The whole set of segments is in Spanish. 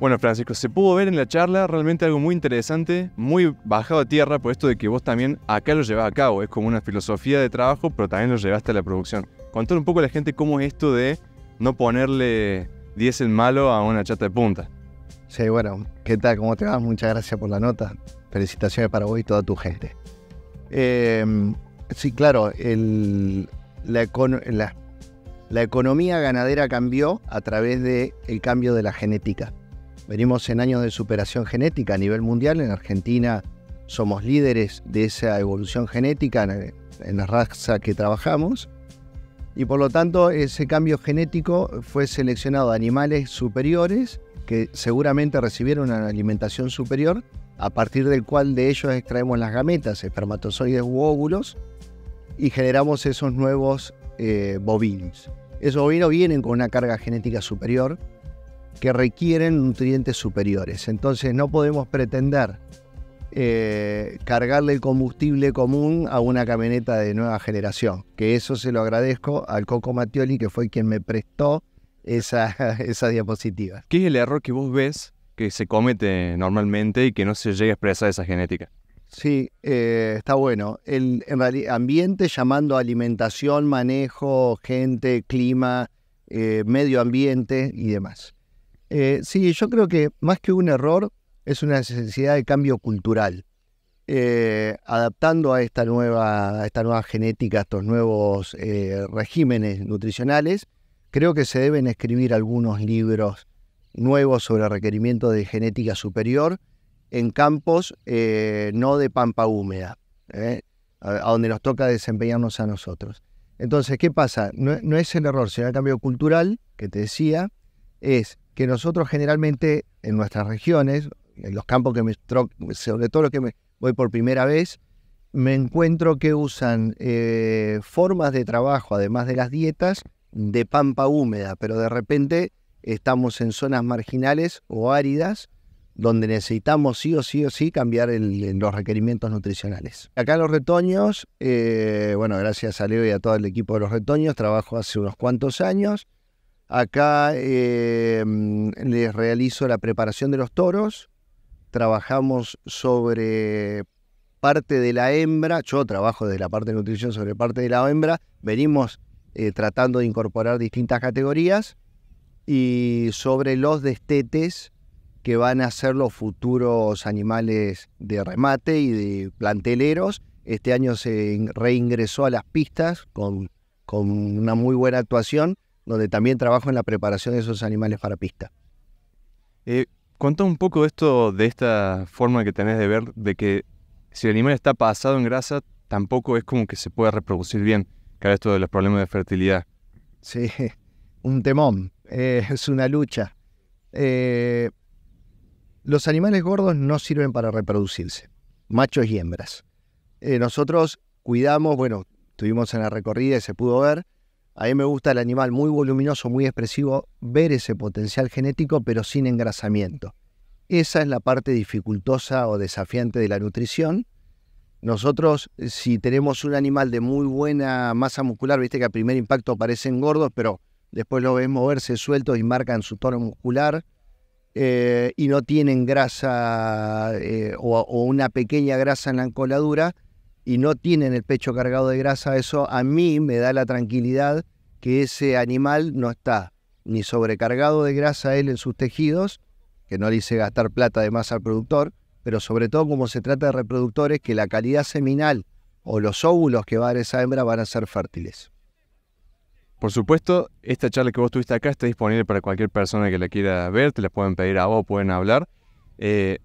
Bueno, Francisco, se pudo ver en la charla realmente algo muy interesante, muy bajado a tierra, por esto de que vos también acá lo llevas a cabo. Es como una filosofía de trabajo, pero también lo llevaste a la producción. Contar un poco a la gente cómo es esto de no ponerle 10 en malo a una chata de punta. Sí, bueno, ¿qué tal? ¿Cómo te va? Muchas gracias por la nota. Felicitaciones para vos y toda tu gente. Em, sí, claro, la, la, economía ganadera cambió a través del cambio de la genética. Venimos en años de superación genética a nivel mundial. En Argentina somos líderes de esa evolución genética en, la raza que trabajamos. Y por lo tanto, ese cambio genético fue seleccionado de animales superiores que seguramente recibieron una alimentación superior, a partir del cual de ellos extraemos las gametas, espermatozoides u óvulos, y generamos esos nuevos eh, bovinos. Esos bovinos vienen con una carga genética superior, que requieren nutrientes superiores. Entonces no podemos pretender eh, cargarle el combustible común a una camioneta de nueva generación. Que eso se lo agradezco al Coco Mattioli, que fue quien me prestó esa, esa diapositiva. ¿Qué es el error que vos ves que se comete normalmente y que no se llega a expresar esa genética? Sí, eh, está bueno. El, ambiente llamando alimentación, manejo, gente, clima, eh, medio ambiente y demás. Eh, sí, yo creo que más que un error, es una necesidad de cambio cultural. Eh, adaptando a esta, nueva, a esta nueva genética, a estos nuevos eh, regímenes nutricionales, creo que se deben escribir algunos libros nuevos sobre requerimiento de genética superior en campos no de pampa húmeda, a, donde nos toca desempeñarnos a nosotros. Entonces, ¿qué pasa? No, no es el error, sino el cambio cultural que te decía, es que nosotros generalmente en nuestras regiones, en los campos que me, sobre todo los que voy por primera vez, me encuentro que usan eh, formas de trabajo, además de las dietas, de pampa húmeda, pero de repente estamos en zonas marginales o áridas donde necesitamos sí o sí o sí cambiar los requerimientos nutricionales. Acá los retoños, eh, bueno, gracias a Leo y a todo el equipo de los retoños, trabajo hace unos cuantos años. Acá eh, les realizo la preparación de los toros. Trabajamos sobre parte de la hembra. Yo trabajo desde la parte de nutrición sobre parte de la hembra. Venimos eh, tratando de incorporar distintas categorías. Y sobre los destetes que van a ser los futuros animales de remate y de planteleros. Este año se reingresó a las pistas con, con una muy buena actuación donde también trabajo en la preparación de esos animales para pista. Eh, cuenta un poco de esto, de esta forma que tenés de ver, de que si el animal está pasado en grasa, tampoco es como que se pueda reproducir bien, cada esto de los problemas de fertilidad. Sí, un temón, eh, es una lucha. Eh, los animales gordos no sirven para reproducirse, machos y hembras. Eh, nosotros cuidamos, bueno, estuvimos en la recorrida y se pudo ver, a mí me gusta el animal muy voluminoso, muy expresivo, ver ese potencial genético, pero sin engrasamiento. Esa es la parte dificultosa o desafiante de la nutrición. Nosotros, si tenemos un animal de muy buena masa muscular, viste que a primer impacto parecen gordos, pero después lo ves moverse sueltos y marcan su tono muscular, eh, y no tienen grasa eh, o, o, una pequeña grasa en la encoladura, y no tienen el pecho cargado de grasa, eso a mí me da la tranquilidad que ese animal no está ni sobrecargado de grasa él en sus tejidos, que no le hice gastar plata de más al productor, pero sobre todo como se trata de reproductores, que la calidad seminal o los óvulos que va a dar esa hembra van a ser fértiles. Por supuesto, esta charla que vos tuviste acá está disponible para cualquier persona que la quiera ver, te la pueden pedir a vos, pueden hablar. Eh,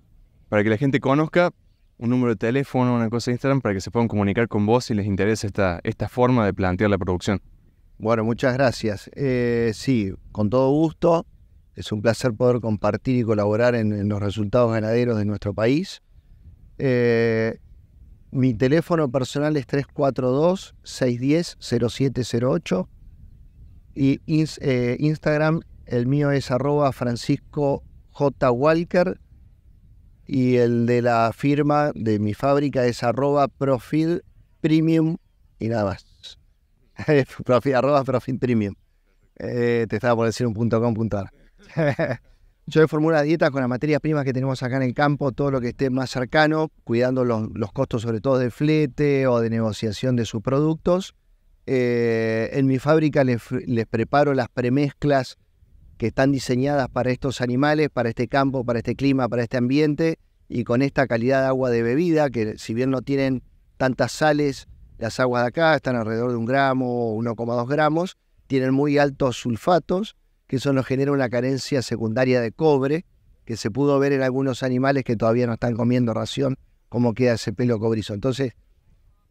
para que la gente conozca, un número de teléfono, una cosa de Instagram para que se puedan comunicar con vos si les interesa esta, esta forma de plantear la producción. Bueno, muchas gracias. Eh, sí, con todo gusto. Es un placer poder compartir y colaborar en, los resultados ganaderos de nuestro país. Eh, mi teléfono personal es 342-610-0708 y eh, Instagram, el mío es arroba Francisco J. Walker y el de la firma de mi fábrica es arroba profil premium y nada más. arroba profil premium. Eh, te estaba por decir un punto com punto Yo he formulado dietas con las materias primas que tenemos acá en el campo, todo lo que esté más cercano, cuidando los, costos sobre todo de flete o de negociación de sus productos. Eh, en mi fábrica les, preparo las premezclas que están diseñadas para estos animales, para este campo, para este clima, para este ambiente y con esta calidad de agua de bebida, que si bien no tienen tantas sales, las aguas de acá están alrededor de un gramo o 1,2 gramos, tienen muy altos sulfatos que eso nos genera una carencia secundaria de cobre, que se pudo ver en algunos animales que todavía no están comiendo ración, cómo queda ese pelo cobrizo. Entonces,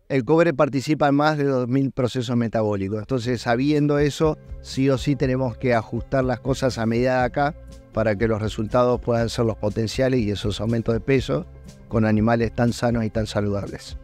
el cobre participa en más de 2.000 procesos metabólicos. Entonces, sabiendo eso, sí o sí tenemos que ajustar las cosas a medida de acá para que los resultados puedan ser los potenciales y esos aumentos de peso con animales tan sanos y tan saludables.